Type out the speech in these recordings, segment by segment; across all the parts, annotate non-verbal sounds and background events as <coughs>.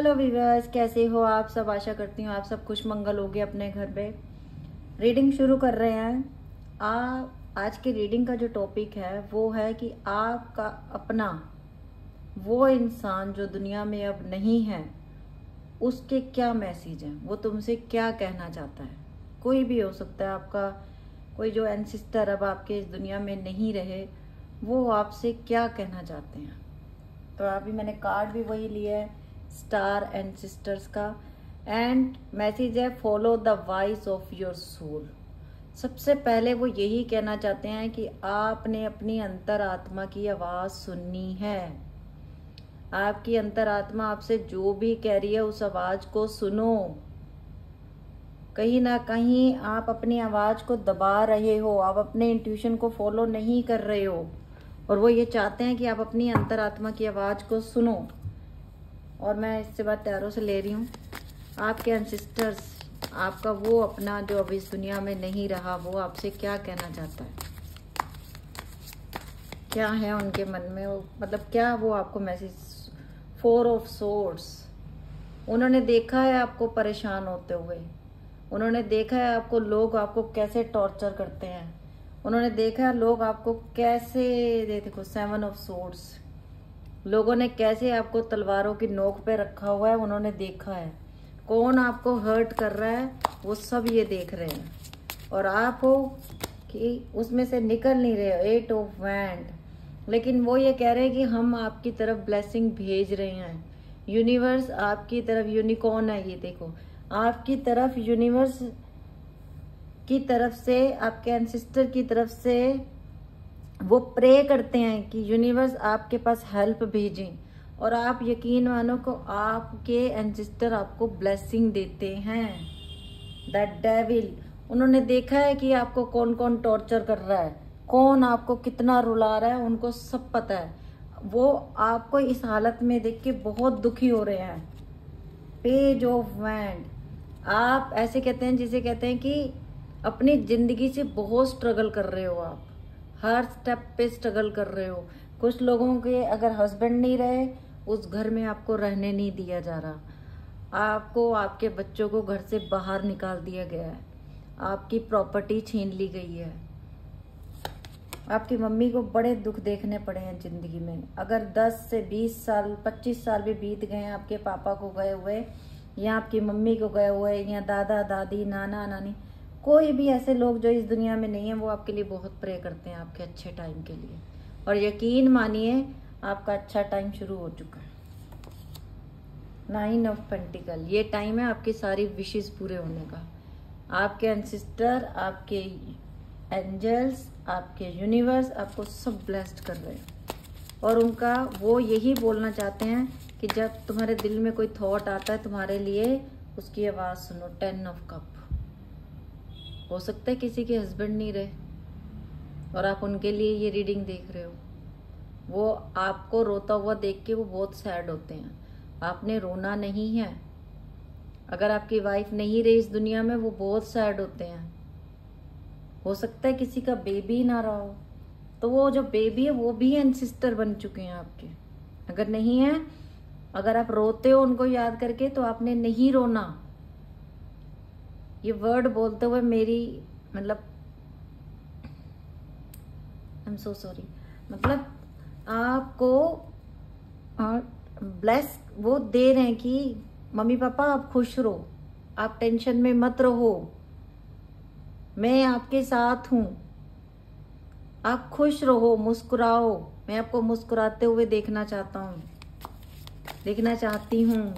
Hello viewers कैसे हो आप? सब आशा करती हूँ आप सब खुश मंगल होगे अपने घर पे। रीडिंग शुरू कर रहे हैं। आ, आज की रीडिंग का जो टॉपिक है, वो है कि आपका अपना, वो इंसान जो दुनिया में अब नहीं है, उसके क्या मैसेज हैं? वो तुमसे क्या कहना चाहता है? कोई भी हो सकता है आपका, कोई जो एनसिस्टर अब आपके इस दुनिया में नहीं रहे, वो आपसे क्या कहना चाहते हैं? तो अभी मैंने कार्ड भी वही लिया है। स्टार एंड सिस्टर्स का एंड मैसेज है follow the voice of your soul सबसे पहले वो यही कहना चाहते हैं कि आपने अपनी अंतर आत्मा की आवाज़ सुननी है। आपकी अंतर आत्मा आपसे जो भी कह रही है, उस आवाज़ को सुनो। कहीं ना कहीं आप अपनी आवाज़ को दबा रहे हो, आप अपने इंट्यूशन को फॉलो नहीं कर रहे हो, और वो ये चाहते हैं कि आप अपनी अंतर आत्मा की आवाज़ को सुनो। और मैं इससे बात टैरो से ले रही हूँ। आपके अनसिस्टर्स आपका वो अपना जो अभी इस दुनिया में नहीं रहा, वो आपसे क्या कहना चाहता है? क्या है उनके मन में? मतलब क्या वो आपको मैसेज फोर ऑफ़ सोर्स उन्होंने देखा है आपको परेशान होते हुए? उन्होंने देखा है आपको लोग आपको कैसे टॉर्चर करते हैं? उन्होंने देखा है लोग आपको कैसे, देखो सेवन ऑफ़ सोर्स लोगों ने कैसे आपको तलवारों की नोक पे रखा हुआ है, उन्होंने देखा है। कौन आपको हर्ट कर रहा है, वो सब ये देख रहे हैं। और आप हो कि उसमें से निकल नहीं रहे एट ऑफ़ वैंड लेकिन वो ये कह रहे हैं कि हम आपकी तरफ़ ब्लेसिंग भेज रहे हैं। यूनिवर्स आपकी तरफ़ यूनिकॉर्न है, ये देखो। आपकी तरफ़ यूनिवर्स की तरफ़ से, आपके एंसिस्टर की तरफ़ से वो प्रे करते हैं कि यूनिवर्स आपके पास हेल्प भेजें। और आप यकीन मानो को आपके एंजिस्टर आपको ब्लेसिंग देते हैं। दैट डेविल उन्होंने देखा है कि आपको कौन कौन टॉर्चर कर रहा है। कौन आपको कितना रुला रहा है, उनको सब पता है। वो आपको इस हालत में देख के बहुत दुखी हो रहे हैं। पेज ऑफ़ वैंड आप ऐसे कहते हैं, जिसे कहते हैं कि अपनी ज़िंदगी से बहुत स्ट्रगल कर रहे हो आप। हर स्टेप पे स्ट्रगल कर रहे हो। कुछ लोगों के अगर हस्बैंड नहीं रहे, उस घर में आपको रहने नहीं दिया जा रहा। आपको आपके बच्चों को घर से बाहर निकाल दिया गया है। आपकी प्रॉपर्टी छीन ली गई है। आपकी मम्मी को बड़े दुख देखने पड़े हैं ज़िंदगी में। अगर 10 से 20 साल 25 साल भी बीत गए हैं, आपके पापा को गए हुए, या आपकी मम्मी को गए हुए, या दादा, दादी, नाना, नानी कोई भी ऐसे लोग जो इस दुनिया में नहीं है, वो आपके लिए बहुत प्रे करते हैं आपके अच्छे टाइम के लिए। और यकीन मानिए, आपका अच्छा टाइम शुरू हो चुका है। नाइन ऑफ़ पेंटिकल ये टाइम है आपकी सारी विशेष पूरे होने का। आपके एंसिस्टर आपके एंजल्स आपके यूनिवर्स आपको सब ब्लेस्ड कर रहे हैं। और उनका वो यही बोलना चाहते हैं कि जब तुम्हारे दिल में कोई थॉट आता है, तुम्हारे लिए उसकी आवाज़ सुनो टेन ऑफ़ कप हो सकता है किसी के हस्बैंड नहीं रहे। और आप उनके लिए ये रीडिंग देख रहे हो। वो आपको रोता हुआ देख के वो बहुत सैड होते हैं। आपने रोना नहीं है। अगर आपकी वाइफ नहीं रही इस दुनिया में, वो बहुत सैड होते हैं। हो सकता है किसी का बेबी ना रहा हो। तो वो जो बेबी है, वो भी एनसिस्टर बन चुके हैं आपके। अगर नहीं है, अगर आप रोते हो उनको याद करके तो आपने नहीं रोना। ये वर्ड बोलते हुए मेरी मतलब आई एम सो सॉरी मतलब आपको ब्लेस वो दे रहे हैं कि, मम्मी पापा, आप खुश रहो। आप टेंशन में मत रहो। मैं आपके साथ हूँ। आप खुश रहो, मुस्कुराओ। मैं आपको मुस्कुराते हुए देखना चाहता हूँ। देखना चाहती हूँ।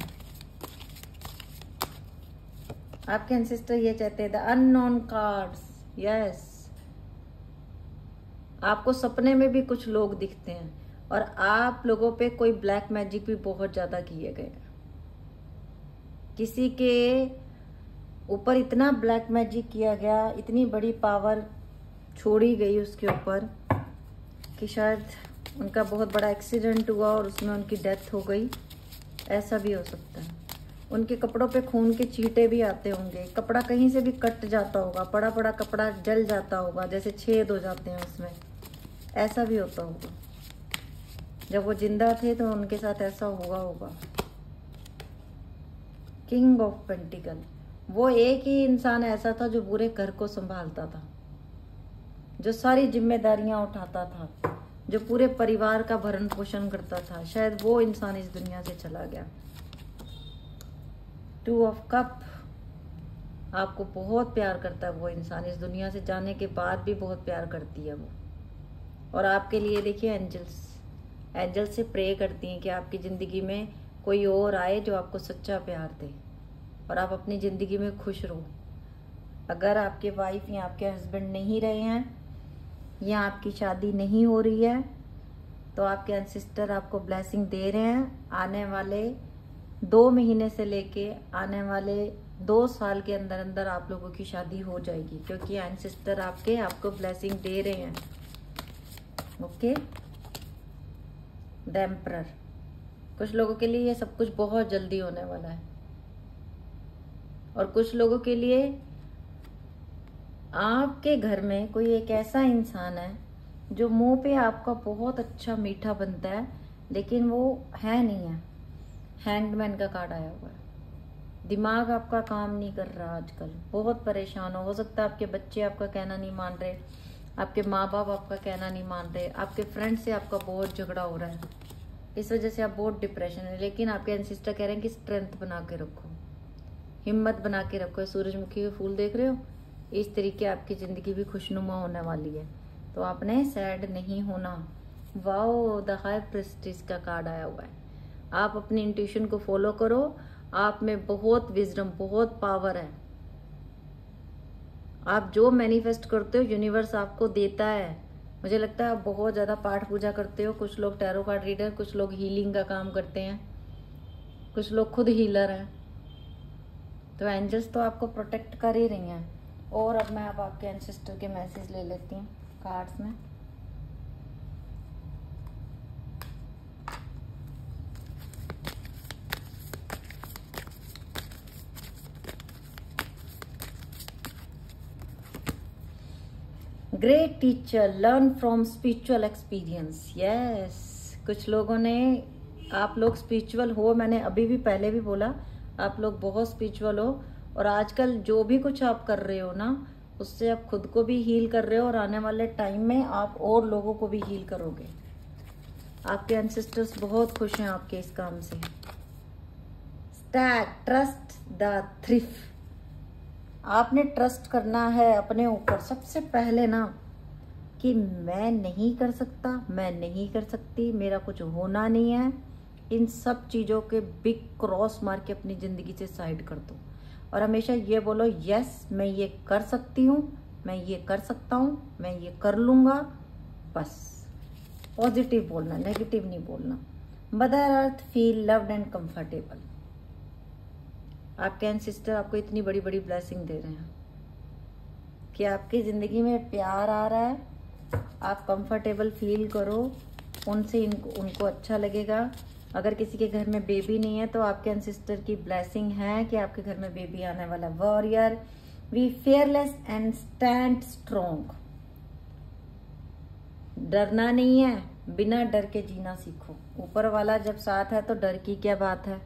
आपके एंसिस्टर ये चाहते हैं द अननोन कार्ड्स यस आपको सपने में भी कुछ लोग दिखते हैं और आप लोगों पे कोई ब्लैक मैजिक भी बहुत ज़्यादा किए गए किसी के ऊपर इतना ब्लैक मैजिक किया गया, इतनी बड़ी पावर छोड़ी गई उसके ऊपर कि शायद उनका बहुत बड़ा एक्सीडेंट हुआ और उसमें उनकी डेथ हो गई। ऐसा भी हो सकता है। उनके कपड़ों पे खून के चीटे भी आते होंगे। कपड़ा कहीं से भी कट जाता होगा बड़ा बड़ा कपड़ा जल जाता होगा, जैसे छेद हो जाते हैं उसमें। ऐसा भी होता होगा। जब वो ज़िंदा थे तो उनके साथ ऐसा हुआ होगा। किंग ऑफ़ पेंटिकल वो एक ही इंसान ऐसा था जो पूरे घर को संभालता था। जो सारी जिम्मेदारियाँ उठाता था। जो पूरे परिवार का भरण पोषण करता था। शायद वो इंसान इस दुनिया से चला गया। Two of cup. आपको बहुत प्यार करता है वो इंसान। इस दुनिया से जाने के बाद भी बहुत प्यार करती है वो। और आपके लिए देखिए एंजल्स। एंजल्स से प्रे करती हैं कि आपकी ज़िंदगी में कोई और आए जो आपको सच्चा प्यार दे। और आप अपनी ज़िंदगी में खुश रहो। अगर आपके वाइफ या आपके हस्बैंड नहीं रहे हैं, या आपकी शादी नहीं हो रही है तो आपके अनसिस्टर आपको ब्लेसिंग दे रहे हैं। आने वाले दो महीने से लेके आने वाले दो साल के अंदर अंदर आप लोगों की शादी हो जाएगी, क्योंकि एंसिस्टर आपके, आपको ब्लेसिंग दे रहे हैं। ओके द कुछ लोगों के लिए ये सब कुछ बहुत जल्दी होने वाला है। और कुछ लोगों के लिए आपके घर में कोई एक ऐसा इंसान है, जो मुँह पे आपका बहुत अच्छा मीठा बनता है, लेकिन वो है नहीं है। हैंडमैन का कार्ड आया हुआ है। दिमाग आपका काम नहीं कर रहा आजकल। बहुत परेशान हो हो सकता है आपके बच्चे आपका कहना नहीं मान रहे, आपके माँ बाप आपका कहना नहीं मान रहे, आपके फ्रेंड से आपका बहुत झगड़ा हो रहा है। इस वजह से आप बहुत डिप्रेशन है, लेकिन आपके एनसिस्टर कह रहे हैं कि स्ट्रेंथ बना के रखो, हिम्मत बना के रखो। सूरजमुखी के फूल देख रहे हो? इस तरीके आपकी ज़िंदगी भी खुशनुमा होने वाली है। तो आपने सैड नहीं होना। वाओ द हाई प्रेस्टिज का कार्ड आया हुआ है। आप अपनी इंट्यूशन को फॉलो करो। आप में बहुत विजडम बहुत पावर है। आप जो मैनिफेस्ट करते हो यूनिवर्स आपको देता है। मुझे लगता है आप बहुत ज़्यादा पाठ पूजा करते हो। कुछ लोग टैरो कार्ड रीडर कुछ लोग हीलिंग का काम करते हैं। कुछ लोग खुद हीलर हैं। तो एंजल्स तो आपको प्रोटेक्ट कर ही रही हैं। और अब मैं अब आपके एंसेस्टर के मैसेज ले लेती हूँ कार्ड्स में। Great teacher learn from spiritual experience yes कुछ लोगों ने, आप लोग स्पिरिचुअल हो, मैंने अभी भी पहले भी बोला, आप लोग बहुत स्पिरिचुअल हो और आजकल जो भी कुछ आप कर रहे हो ना, उससे आप खुद को भी हील कर रहे हो और आने वाले टाइम में आप और लोगों को भी हील करोगे। आपके एंसिस्टर्स बहुत खुश हैं आपके इस काम से। स्टैक ट्रस्ट द थ्रिफ आपने ट्रस्ट करना है अपने ऊपर। सबसे पहले ना कि मैं नहीं कर सकता, मैं नहीं कर सकती, मेरा कुछ होना नहीं है, इन सब चीज़ों के बिग क्रॉस मार के अपनी ज़िंदगी से साइड कर दो। और हमेशा ये बोलो यस मैं ये कर सकती हूँ, मैं ये कर सकता हूँ, मैं ये कर लूँगा। बस। पॉजिटिव बोलना नेगेटिव नहीं बोलना। Mother earth feel loved and comfortable आपके एंड सिस्टर आपको इतनी बड़ी बड़ी ब्लेसिंग दे रहे हैं कि आपकी ज़िंदगी में प्यार आ रहा है, आप कंफर्टेबल फील करो, उनसे इनको उनको अच्छा लगेगा। अगर किसी के घर में बेबी नहीं है तो आपके एंसिस्टर की ब्लेसिंग है कि आपके घर में बेबी आने वाला warrior we fearless and stand strong डरना नहीं है, बिना डर के जीना सीखो। ऊपर वाला जब साथ है तो डर की क्या बात है?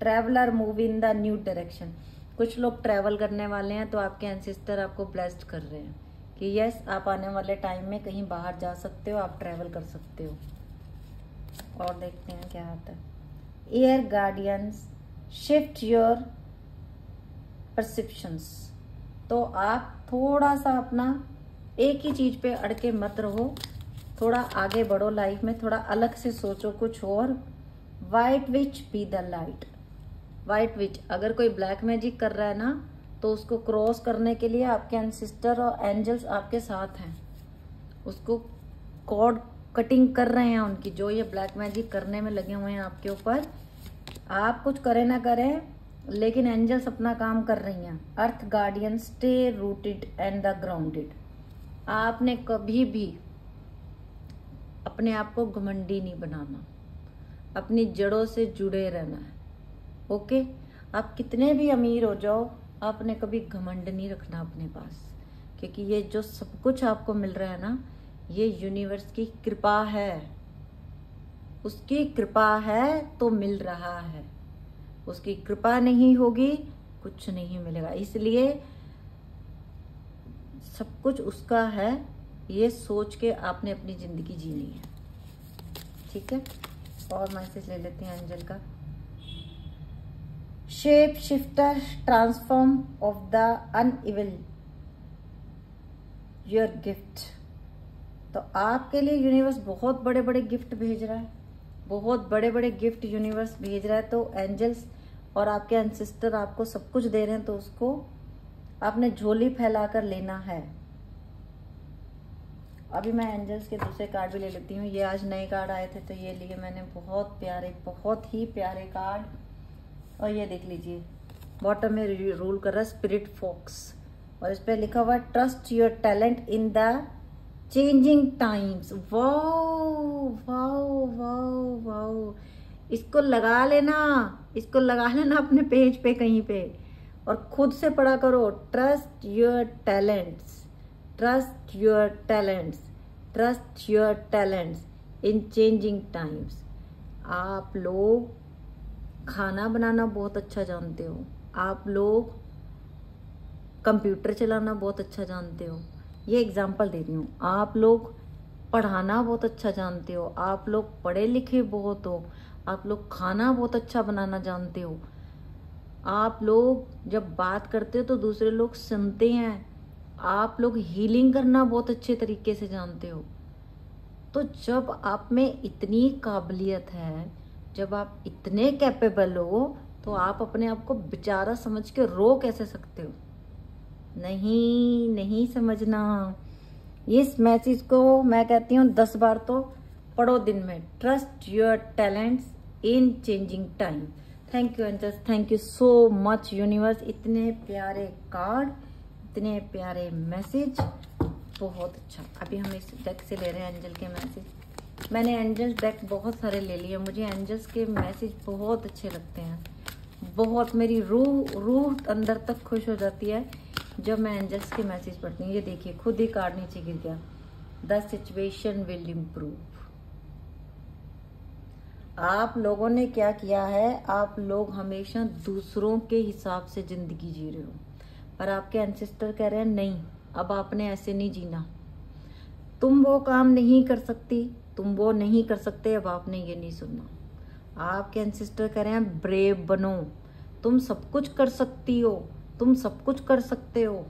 Traveller move in the new direction. कुछ लोग ट्रैवल करने वाले हैं तो आपके एनसिस्टर आपको ब्लेस्ड कर रहे हैं कि यस आप आने वाले टाइम में कहीं बाहर जा सकते हो, आप ट्रैवल कर सकते हो। और देखते हैं क्या आता है। Air guardians shift your perceptions तो आप थोड़ा सा अपना एक ही चीज़ पे अड़के मत रहो। थोड़ा आगे बढ़ो लाइफ में, थोड़ा अलग से सोचो कुछ और। White witch be the light white witch अगर कोई ब्लैक मैजिक कर रहा है ना तो उसको क्रॉस करने के लिए आपके एनसिस्टर और एंजल्स आपके साथ हैं। उसको कॉर्ड कटिंग कर रहे हैं उनकी, जो ये ब्लैक मैजिक करने में लगे हुए हैं आपके ऊपर। आप कुछ करें ना करें, लेकिन एंजल्स अपना काम कर रही हैं। Earth guardian stay rooted and the grounded आपने कभी भी अपने आप को घमंडी नहीं बनाना। अपनी जड़ों से जुड़े रहना है। ओके? आप कितने भी अमीर हो जाओ, आपने कभी घमंड नहीं रखना अपने पास। क्योंकि ये जो सब कुछ आपको मिल रहा है ना, ये यूनिवर्स की कृपा है। उसकी कृपा है तो मिल रहा है। उसकी कृपा नहीं होगी, कुछ नहीं मिलेगा। इसलिए सब कुछ उसका है, ये सोच के आपने अपनी ज़िंदगी जीनी है। ठीक है? और मैसेज ले लेते हैं एंजल का। Shape shifter transform of the unveil your gift तो आपके लिए यूनिवर्स बहुत बड़े बड़े गिफ्ट भेज रहा है। बहुत बड़े बड़े गिफ्ट यूनिवर्स भेज रहा है। तो एंजल्स और आपके एंसिस्टर आपको सब कुछ दे रहे हैं। तो उसको आपने झोली फैलाकर लेना है। अभी मैं एंजल्स के दूसरे कार्ड भी ले लेती हूँ। ये आज नए कार्ड आए थे तो ये लिए मैंने बहुत प्यारे, बहुत ही प्यारे कार्ड और ये देख लीजिए। बॉटम में रूल कर रहा है स्पिरिट फॉक्स और इस पर लिखा हुआ trust your talent in the changing times wow wow wow wow इसको लगा लेना, इसको लगा लेना अपने पेज पे कहीं पे। और खुद से पढ़ा करो trust your talents trust your talents trust your talents in changing times आप लोग खाना बनाना बहुत अच्छा जानते हो। आप लोग कंप्यूटर चलाना बहुत अच्छा जानते हो। ये एग्ज़ाम्पल दे रही हूँ। आप लोग पढ़ाना बहुत अच्छा जानते हो। आप लोग पढ़े लिखे बहुत हो। आप लोग खाना बहुत अच्छा बनाना जानते हो। आप लोग जब बात करते हो तो दूसरे लोग सुनते हैं। आप लोग हीलिंग करना बहुत अच्छे तरीके से जानते हो। तो जब आप में इतनी काबिलियत है जब आप इतने कैपेबल हो तो आप अपने आप को बेचारा समझ के रो कैसे सकते हो? नहीं नहीं समझना। इस मैसेज को मैं कहती हूँ दस बार तो पढ़ो दिन में। Trust your talents in changing time thank you angels thank you so much universe इतने प्यारे कार्ड इतने प्यारे मैसेज बहुत अच्छा। अभी हम इस डेक से ले रहे हैं एंजल के मैसेज मैंने एंजल्स डेक बहुत सारे ले लिए, मुझे एंजल्स के मैसेज बहुत अच्छे लगते हैं। बहुत, मेरी रूह रूह अंदर तक खुश हो जाती है जब मैं एंजल्स के मैसेज पढ़ती हूँ। ये देखिए, खुद ही कार्ड नीचे गिर गया। The situation will improve. आप लोगों ने क्या किया है? आप लोग हमेशा दूसरों के हिसाब से ज़िंदगी जी रहे हो। पर आपके एंसेस्टर कह रहे हैं, नहीं, अब आपने ऐसे नहीं जीना। तुम वो काम नहीं कर सकती। तुम वो नहीं कर सकते, अब आपने ये नहीं सुनना। आपके एंसेस्टर कह रहे हैं? ब्रेव बनो। तुम सब कुछ कर सकती हो। तुम सब कुछ कर सकते हो।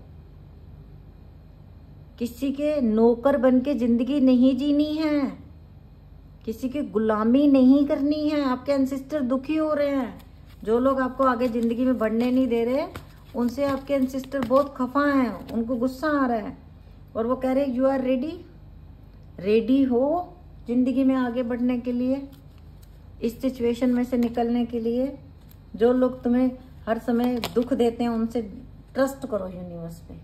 किसी के नौकर बन के ज़िंदगी नहीं जीनी है। किसी की गुलामी नहीं करनी है। आपके एंसिस्टर दुखी हो रहे हैं? जो लोग आपको आगे ज़िंदगी में बढ़ने नहीं दे रहे, उनसे आपके एंसिस्टर बहुत खफा हैं? उनको गुस्सा आ रहा है। और वो कह रहे यू आर रेडी रेडी हो? ज़िंदगी में आगे बढ़ने के लिए, इस सिचुएशन में से निकलने के लिए, जो लोग तुम्हें हर समय दुख देते हैं, उनसे ट्रस्ट करो यूनिवर्स पे।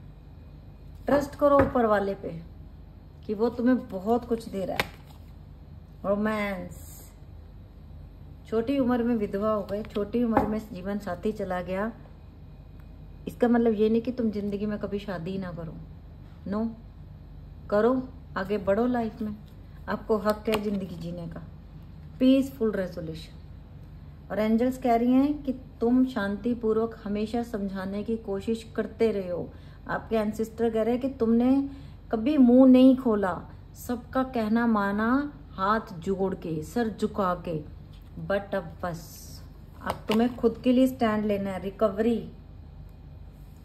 ट्रस्ट करो ऊपर वाले पे कि वो तुम्हें बहुत कुछ दे रहा है। रोमांस छोटी उम्र में विधवा हो गए, छोटी उम्र में जीवन साथी चला गया। इसका मतलब ये नहीं कि तुम ज़िंदगी में कभी शादी ना करो। नो करो, आगे बढ़ो लाइफ में। आपको हक है ज़िंदगी जीने का। पीसफुल रेजोल्यूशन और एंजल्स कह रही हैं कि तुम शांतिपूर्वक हमेशा समझाने की कोशिश करते रहे। हो आपके एंसिस्टर कह रहे हैं कि तुमने कभी मुँह नहीं खोला। सबका कहना माना हाथ जोड़ के, सर झुका के। बट अब बस। अब तुम्हें खुद के लिए स्टैंड लेना है रिकवरी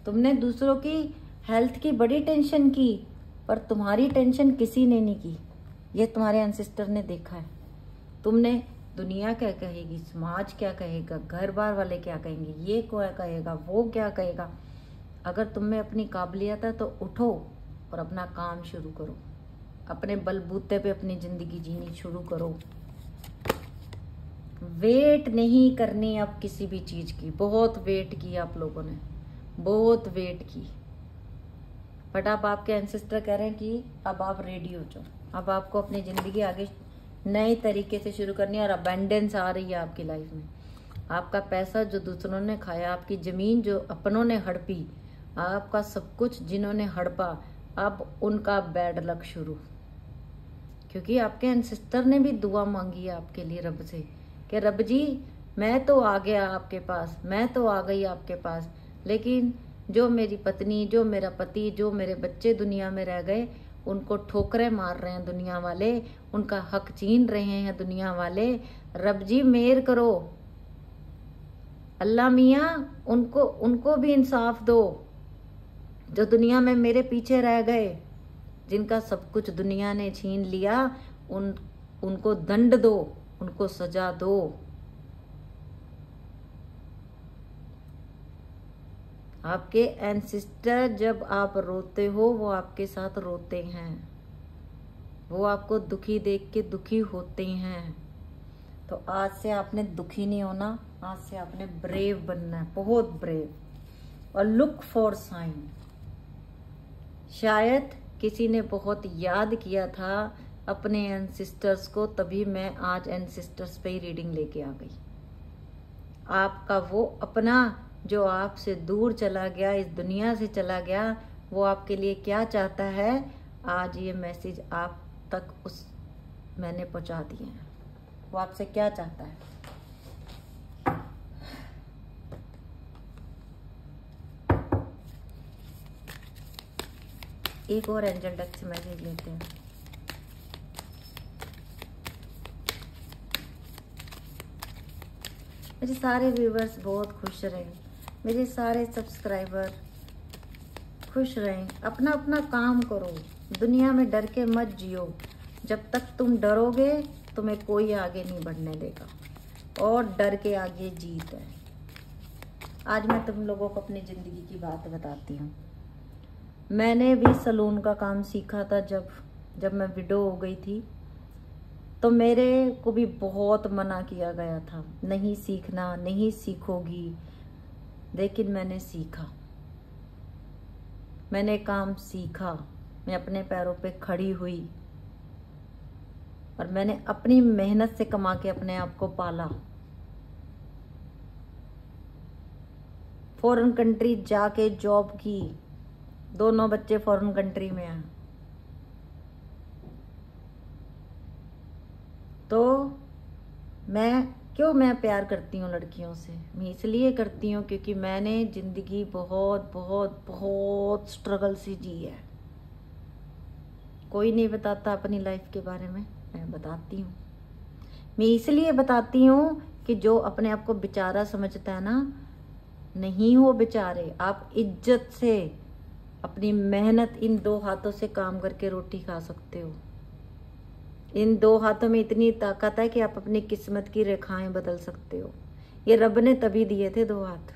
तुमने दूसरों की हेल्थ की बड़ी टेंशन की, पर तुम्हारी टेंशन किसी ने नहीं की। ये तुम्हारे एंसिस्टर ने देखा है। तुमने दुनिया क्या कहेगी, समाज क्या कहेगा घर बार वाले क्या कहेंगे, ये क्या कहेगा, वो क्या कहेगा? अगर तुम में अपनी काबिलियत है तो उठो और अपना काम शुरू करो। अपने बलबूते पे अपनी ज़िंदगी जीनी शुरू करो। वेट नहीं करनी अब किसी भी चीज़ की। बहुत वेट की आप लोगों ने। बहुत वेट की। बट अब आपके एंसेस्टर कह रहे हैं कि अब आप रेडी हो जाओ। अब आपको अपनी ज़िंदगी आगे नए तरीके से शुरू करनी है और अबेंडेंस आ रही है आपकी लाइफ में। आपका पैसा जो दूसरों ने खाया, आपकी ज़मीन जो अपनों ने हड़पी, आपका सब कुछ जिन्होंने हड़पा, अब उनका बैड लक शुरू। क्योंकि आपके एंसिस्टर ने भी दुआ मांगी है आपके लिए रब से कि रब जी, मैं तो आ गया आपके पास, मैं तो आ गई आपके पास, लेकिन जो मेरी पत्नी, जो मेरा पति, जो मेरे बच्चे दुनिया में रह गए उनको ठोकरें मार रहे हैं दुनिया वाले, उनका हक छीन रहे हैं दुनिया वाले। रब जी, मेर करो। अल्लाह मियाँ, उनको उनको भी इंसाफ दो, जो दुनिया में मेरे पीछे रह गए, जिनका सब कुछ दुनिया ने छीन लिया, उन, उनको दंड दो, उनको सजा दो। आपके एनसिस्टर जब आप रोते हो, वो आपके साथ रोते हैं। वो आपको दुखी देख के दुखी होते हैं। तो आज से आपने दुखी नहीं होना, आज से आपने ब्रेव बनना है, बहुत ब्रेव और लुक फॉर साइन शायद किसी ने बहुत याद किया था अपने एनसिस्टर्स को, तभी मैं आज एनसिस्टर्स पे ही रीडिंग लेके आ गई। आपका वो अपना जो आपसे दूर चला गया, इस दुनिया से चला गया, वो आपके लिए क्या चाहता है? आज ये मैसेज आप तक उस मैंने पहुँचा दिए हैं। वो आपसे क्या चाहता है? एक और एंजल डक से मैसेज लेते हैं। मेरे सारे व्यूवर्स बहुत खुश रहे मेरे सारे सब्सक्राइबर खुश रहें। अपना अपना काम करो। दुनिया में डर के मत जियो। जब तक तुम डरोगे, तुम्हें कोई आगे नहीं बढ़ने देगा। और डर के आगे जीत है। आज मैं तुम लोगों को अपनी ज़िंदगी की बात बताती हूँ। मैंने भी सलून का काम सीखा था जब जब मैं विडो हो गई थी। तो मेरे को भी बहुत मना किया गया था। नहीं सीखना, नहीं सीखोगी। लेकिन मैंने सीखा। मैंने काम सीखा। मैं अपने पैरों पे खड़ी हुई और मैंने अपनी मेहनत से कमा के अपने आप को पाला। फॉरेन कंट्री जाके जॉब की। दोनों बच्चे फॉरेन कंट्री में हैं। तो मैं क्यों मैं प्यार करती हूँ लड़कियों से? मैं इसलिए करती हूँ क्योंकि मैंने ज़िंदगी बहुत बहुत बहुत स्ट्रगल से जी है। कोई नहीं बताता अपनी लाइफ के बारे में, मैं बताती हूँ। मैं इसलिए बताती हूँ कि जो अपने आप को बेचारा समझता है ना, नहीं हो बेचारे, आप इज़्ज़त से अपनी मेहनत इन दो हाथों से काम करके रोटी खा सकते हो। इन दो हाथों में इतनी ताकत है कि आप अपनी किस्मत की रेखाएँ बदल सकते हो। ये रब ने तभी दिए थे दो हाथ।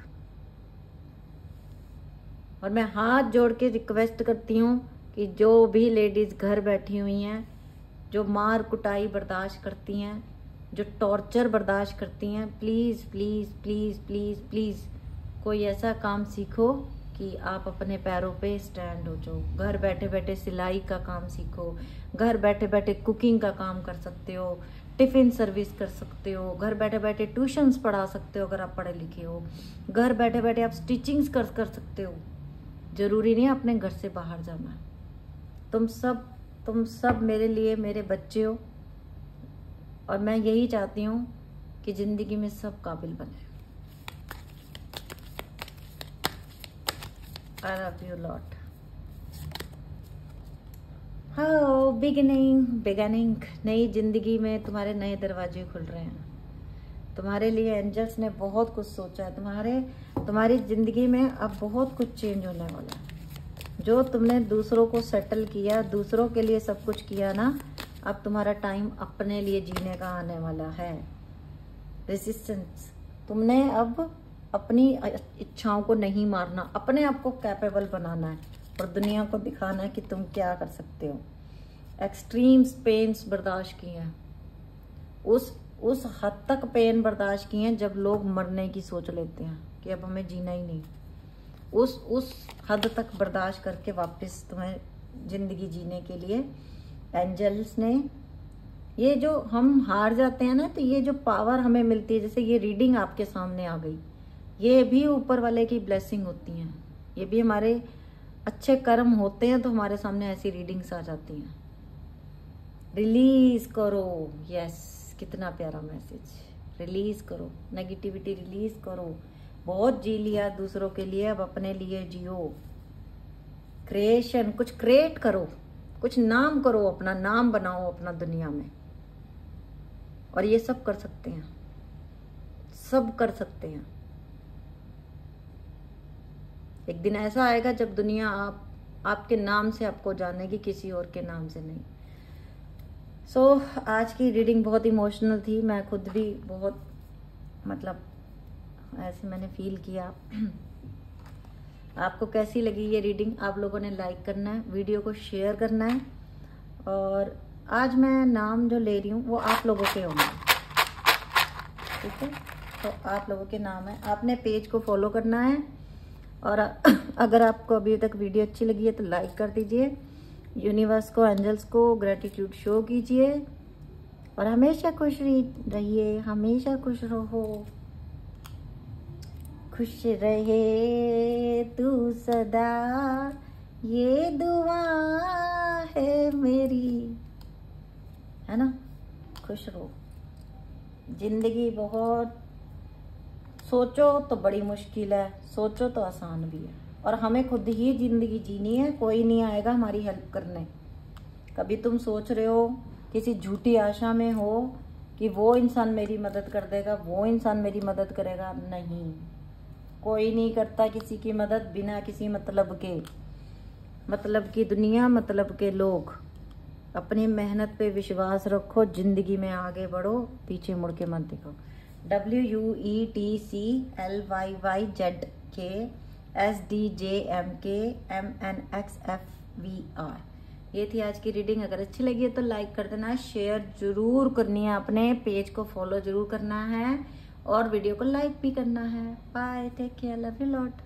और मैं हाथ जोड़ के रिक्वेस्ट करती हूँ कि जो भी लेडीज़ घर बैठी हुई हैं, जो मार कुटाई बर्दाश्त करती हैं, जो टॉर्चर बर्दाश्त करती हैं, please please please please please, कोई ऐसा काम सीखो कि आप अपने पैरों पे स्टैंड हो जाओ। घर बैठे बैठे सिलाई का काम सीखो। घर बैठे बैठे कुकिंग का काम कर सकते हो टिफ़िन सर्विस कर सकते हो, घर बैठे बैठे ट्यूशन्स पढ़ा सकते हो अगर आप पढ़े लिखे हो। घर बैठे बैठे आप स्टिचिंग्स कर कर सकते हो। ज़रूरी नहीं अपने घर से बाहर जाना तुम सब तुम सब मेरे लिए मेरे बच्चे हो। और मैं यही चाहती हूँ कि ज़िंदगी में सब काबिल बने। I love you lot. हाँ बिगनिंग बिगनिंग नई ज़िंदगी में तुम्हारे नए दरवाजे खुल रहे हैं। तुम्हारे लिए एंजल्स ने बहुत कुछ सोचा है। तुम्हारे, तुम्हारी ज़िंदगी में अब बहुत कुछ चेंज होने वाला है। जो तुमने दूसरों को सेटल किया, दूसरों के लिए सब कुछ किया ना, अब तुम्हारा टाइम अपने लिए जीने का आने वाला है। रेसिस्टेंस तुमने अब अपनी इच्छाओं को नहीं मारना, अपने आप को कैपेबल बनाना है और दुनिया को दिखाना है कि तुम क्या कर सकते हो। एक्सट्रीम्स पेन्स बर्दाश्त किए हैं। उस उस हद तक पेन बर्दाश्त किए हैं जब लोग मरने की सोच लेते हैं कि अब हमें जीना ही नहीं। उस उस हद तक बर्दाश्त करके वापस तुम्हें ज़िंदगी जीने के लिए एंजल्स ने ये जो हम हार जाते हैं ना तो ये जो पावर हमें मिलती है, जैसे ये रीडिंग आपके सामने आ गई। ये भी ऊपर वाले की ब्लेसिंग होती हैं। ये भी हमारे अच्छे कर्म होते हैं तो हमारे सामने ऐसी रीडिंग्स आ जाती हैं। रिलीज़ करो। यस कितना प्यारा मैसेज रिलीज़ करो। नेगेटिविटी रिलीज़ करो। बहुत जी लिया दूसरों के लिए, अब अपने लिए जियो। क्रिएशन कुछ क्रिएट करो। कुछ नाम करो, अपना नाम बनाओ अपना दुनिया में। और ये सब कर सकते हैं। सब कर सकते हैं। एक दिन ऐसा आएगा जब दुनिया आप आपके नाम से आपको जानेगी किसी और के नाम से नहीं। सो so, आज की रीडिंग बहुत इमोशनल थी। मैं खुद भी बहुत मतलब ऐसे मैंने फील किया। आपको कैसी लगी ये रीडिंग आप लोगों ने लाइक करना है वीडियो को शेयर करना है। और आज मैं नाम जो ले रही हूँ वो आप लोगों के होंगे। ठीक है? तो आप लोगों के नाम है। आपने पेज को फॉलो करना है। और <coughs> अगर आपको अभी तक वीडियो अच्छी लगी है तो लाइक कर दीजिए। यूनिवर्स को, एंजल्स को ग्रेटिट्यूड शो कीजिए। और हमेशा खुश रहिए, हमेशा खुश रहो। खुश रहे तू सदा। ये दुआ है मेरी। है ना? खुश रहो। ज़िंदगी बहुत सोचो तो बड़ी मुश्किल है, सोचो तो आसान भी है। और हमें खुद ही ज़िंदगी जीनी है, कोई नहीं आएगा हमारी हेल्प करने। कभी तुम सोच रहे हो, किसी झूठी आशा में हो, कि वो इंसान मेरी मदद कर देगा, वो इंसान मेरी मदद करेगा? नहीं। कोई नहीं करता किसी की मदद बिना किसी मतलब के। मतलब की दुनिया मतलब के लोग। अपनी मेहनत पे विश्वास रखो, ज़िंदगी में आगे बढ़ो, पीछे मुड़ के मत देखो W U E T C L Y Y Z K S D J M K M N X F V R ये थी आज की रीडिंग अगर अच्छी लगी है तो लाइक कर देना शेयर ज़रूर करनी है अपने पेज को फॉलो ज़रूर करना है और वीडियो को लाइक भी करना है। Bye take care love you lot